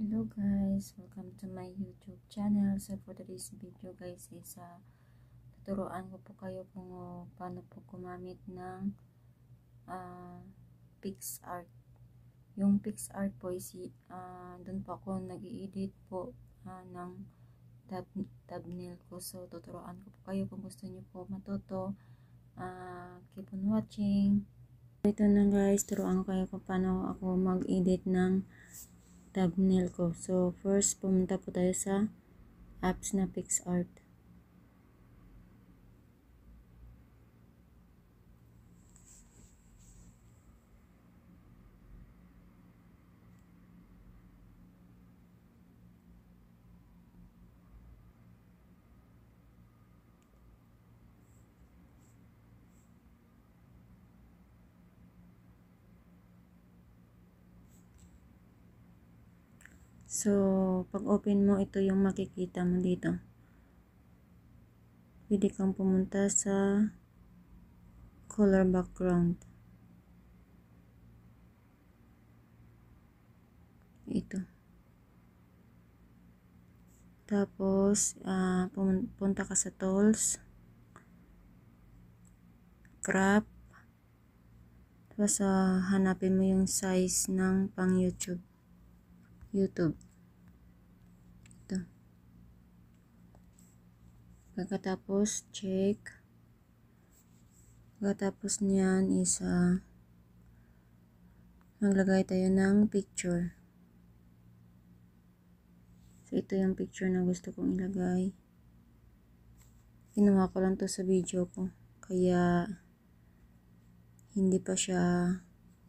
Hello guys, welcome to my YouTube channel. So for today's video guys is uh, tuturuan ko po kayo kung uh, paano po gumamit ng uh, PixArt. Yung PixArt po is uh, doon po ako nag edit po uh, ng tab thumbnail ko. So tuturuan ko po kayo kung gusto niyo po matuto. Uh, keep on watching. Ito na guys, turuan ko kayo kung paano ako mag-edit ng thumbnail ko. So, first, pumunta po tayo sa apps na PixArt. So, pag open mo, ito yung makikita mo dito. Pwede kang pumunta sa color background. Ito. Tapos, uh, pumunta ka sa tools. Crop. Tapos, uh, hanapin mo yung size ng pang YouTube. YouTube. Ito. Pagkatapos, check. Pagkatapos niyan is uh, maglagay tayo ng picture. So, ito yung picture na gusto kong ilagay. Ginawa ko lang to sa video ko. Kaya, hindi pa siya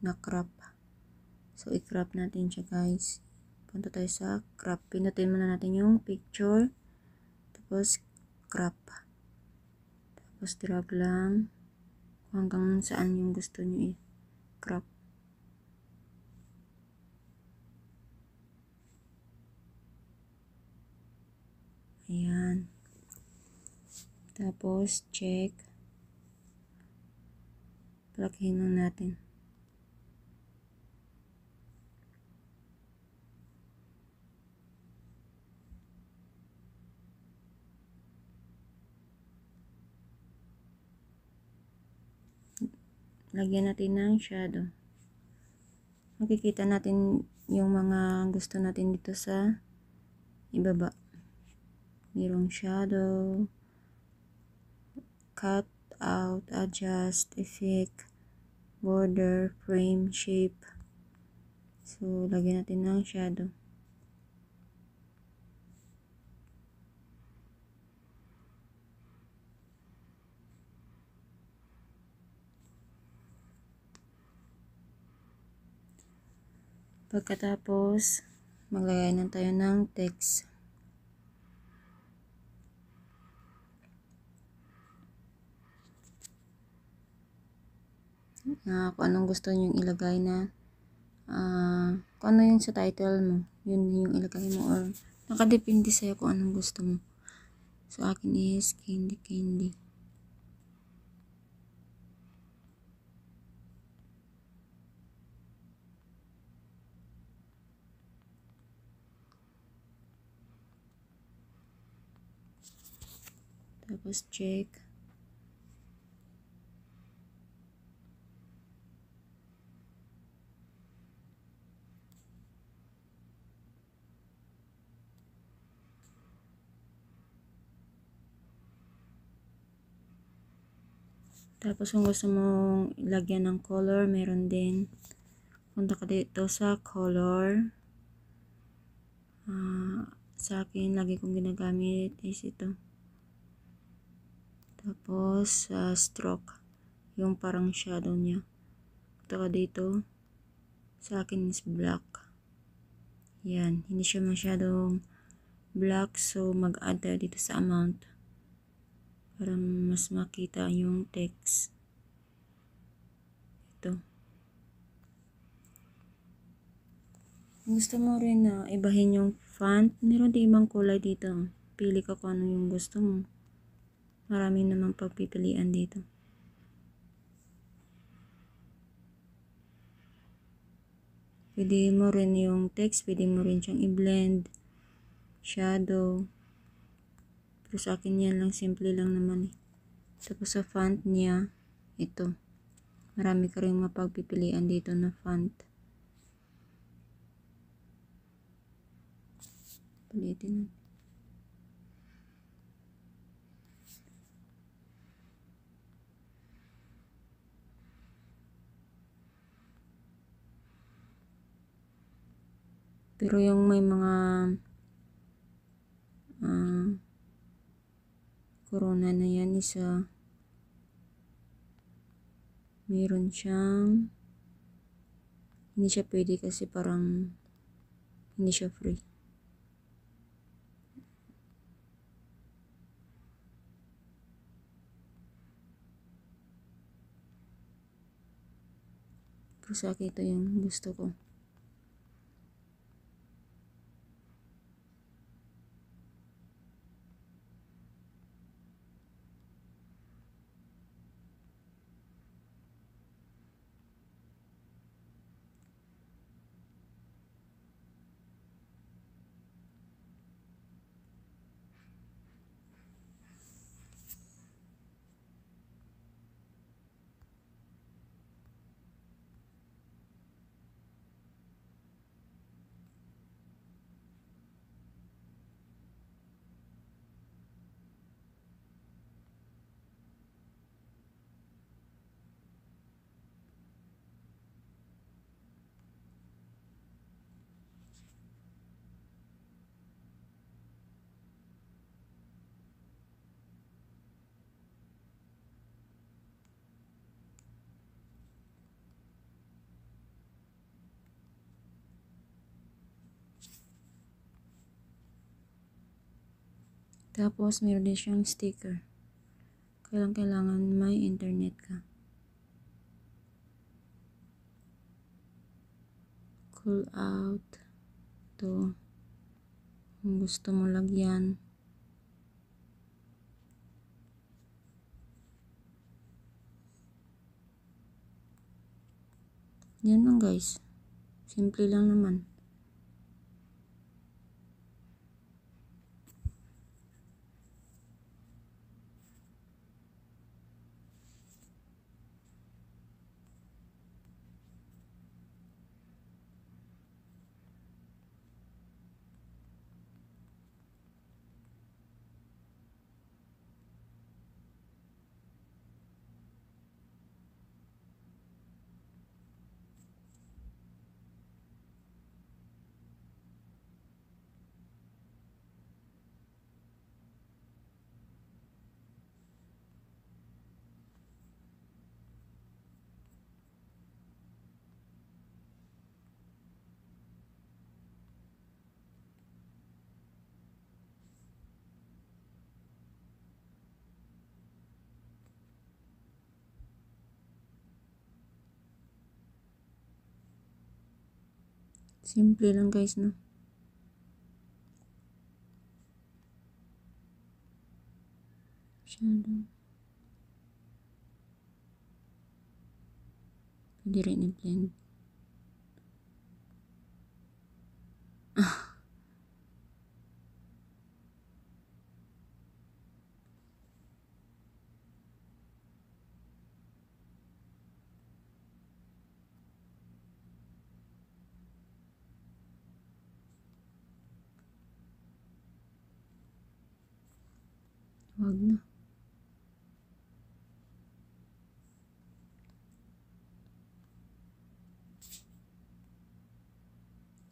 na-crop. So, i-crop natin siya guys punta tayo sa crop. Pinutin muna natin yung picture. Tapos, crop. Tapos, drag lang hanggang saan yung gusto nyo i-crop. Ayan. Tapos, check. Palakihin lang natin. Lagyan natin ng shadow. Makikita natin yung mga gusto natin dito sa ibaba. Mayroong shadow cut out adjust effect border frame shape. So lagyan natin ng shadow Pagkatapos, maglagay na tayo ng text. Uh, kung anong gusto nyo ilagay na uh, kung ano yung sa title mo yun yung ilagay mo or nakadepende sa'yo kung anong gusto mo so akin is candy candy Tapos check. Tapos kung gusto mong lagyan ng color, meron din. Punta ka dito sa color. Uh, sa akin, lagi kong ginagamit is ito. Tapos, uh, stroke. Yung parang shadow niya. Ito ka dito. Sa akin is black. Yan. Hindi siya masyadong black. So, mag-add tayo dito sa amount. Para mas makita yung text. Ito. Gusto mo rin na ibahin yung font. Meron din ibang kulay dito. Pili ka kung ano yung gusto mo. Marami namang pagpipilian dito. Pwede mo rin yung text, pwede mo rin siyang i-blend, shadow. Pero sa akin yan lang, simple lang naman eh. Tapos sa font niya, ito. Marami ka rin mapagpipilian dito na font. Palitin natin. Pero yung may mga uh, corona na yan isa meron siyang hindi siya pwede kasi parang hindi siya free. Pero sa akin ito yung gusto ko. Tapos, meron din siyang sticker. Kailang kailangan may internet ka. Cool out. Ito. Kung gusto mo lagyan. Yan lang guys. Simple lang naman. Simple lang guys, no? Shadow. Pwede rin i-blend. Ah. Wag na.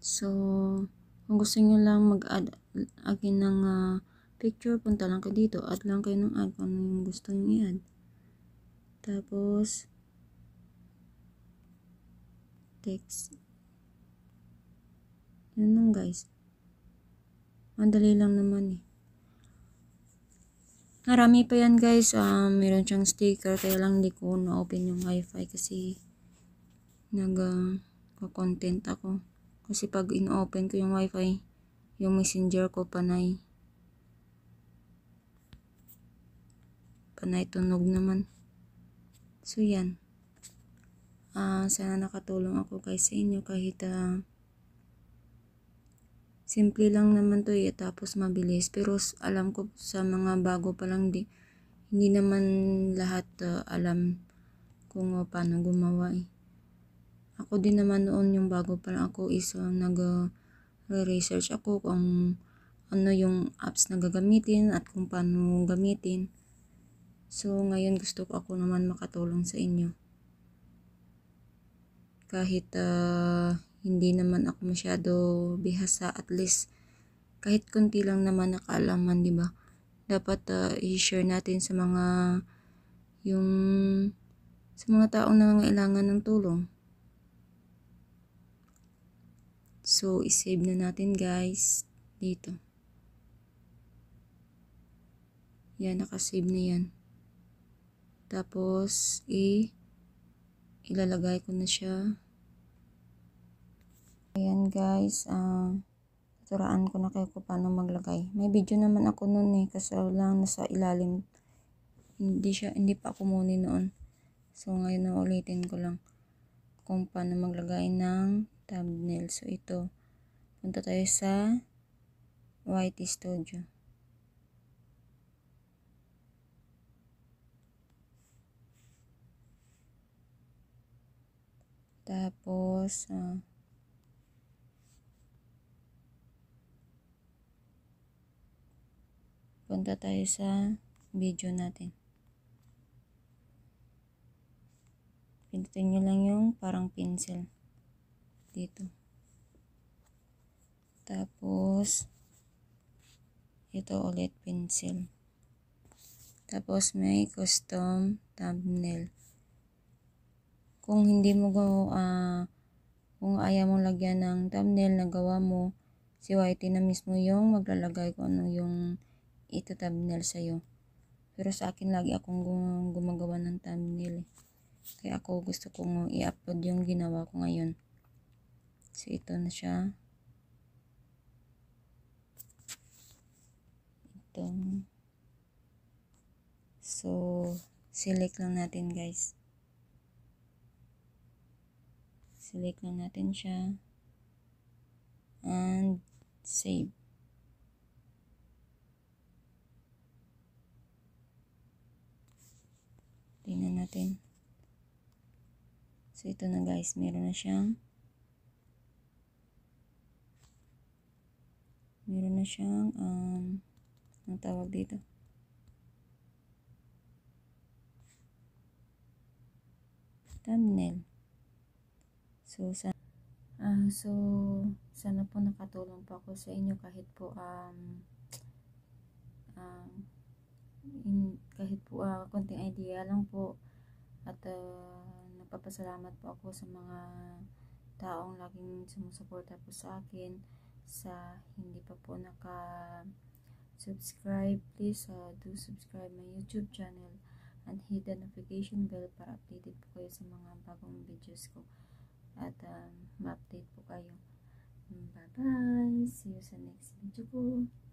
So, kung gusto niyo lang mag-add again ng uh, picture, punta lang kayo dito. Add lang kayo ng add kung ano yung gusto niyo i-add. Tapos, text. Yun lang guys. Madali lang naman eh. Marami pa yan guys. Um, meron siyang sticker. Kaya lang hindi ko na-open yung wifi kasi nag-content uh, ako. Kasi pag in-open ko yung wifi, yung messenger ko panay. Panay tunog naman. So yan. uh, sana nakatulong ako kay sa inyo kahit uh, simple lang naman to eh, tapos mabilis. Pero alam ko sa mga bago pa lang di, hindi naman lahat uh, alam kung uh, paano gumawa eh. Ako din naman noon yung bago pa lang ako is uh, nag-research uh, ako kung ano yung apps na gagamitin at kung paano gamitin. So, ngayon gusto ko ako naman makatulong sa inyo. Kahit uh, hindi naman ako masyado bihasa, at least kahit konti lang naman nakaalaman, di ba? Dapat uh, i-share natin sa mga yung sa mga taong nangangailangan ng tulong. So, isave na natin guys dito. Yan, nakasave na yan. Tapos, i ilalagay ko na siya. Ayan guys, uh, tuturaan ko na kayo kung paano maglagay. May video naman ako noon eh, kasi lang nasa ilalim. Hindi siya, hindi pa ako muni noon. So, ngayon na ulitin ko lang kung paano maglagay ng thumbnail. So, ito. Punta tayo sa YT Studio. Tapos, uh, punta tayo sa video natin. Pindutin nyo lang yung parang pencil. Dito. Tapos, ito ulit pencil. Tapos, may custom thumbnail kung hindi mo uh, kung ayaw mong lagyan ng thumbnail na gawa mo si YT na mismo yung maglalagay kung ano yung ito thumbnail sa'yo. Pero sa akin lagi akong gumagawa ng thumbnail eh. kaya ako gusto kong i-upload yung ginawa ko ngayon. So ito na siya. Ito. So select lang natin guys. Select lang natin siya. And save tingnan natin. So ito na guys. Meron na siyang meron na siyang um, ang tawag dito? Thumbnail. So, sa uh, so sana po nakatulong po ako sa inyo kahit po um, um in, kahit po uh, konting idea lang po at uh, nagpapasalamat po ako sa mga taong laging sumusuporta po sa akin sa hindi pa po naka subscribe please uh, do subscribe my youtube channel and hit the notification bell para updated po kayo sa mga bagong videos ko at um, ma-update po kayo. Bye-bye! See you sa next video ko.